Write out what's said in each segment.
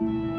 you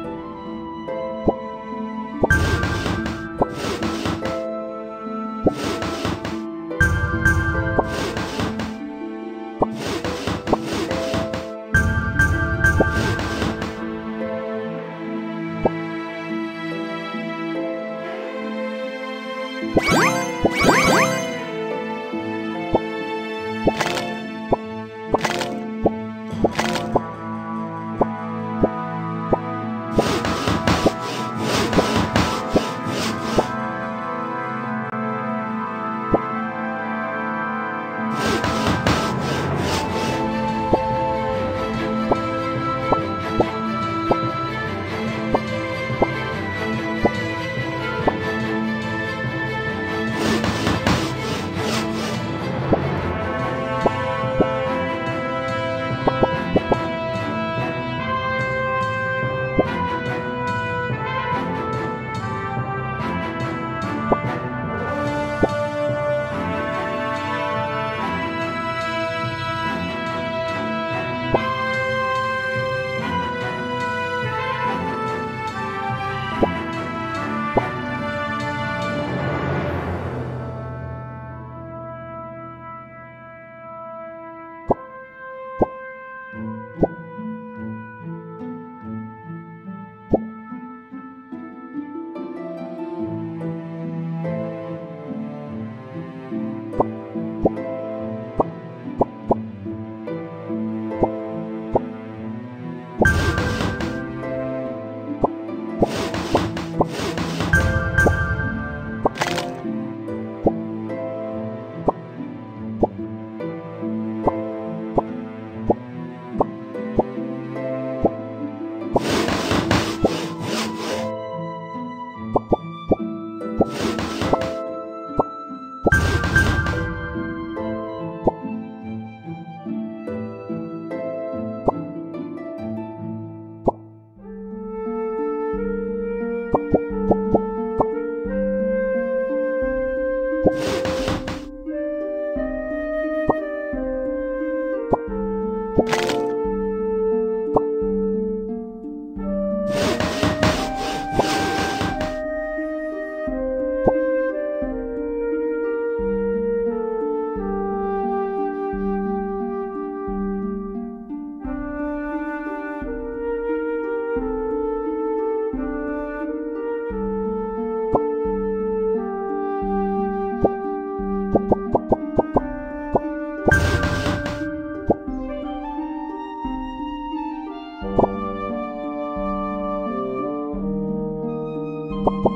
you. you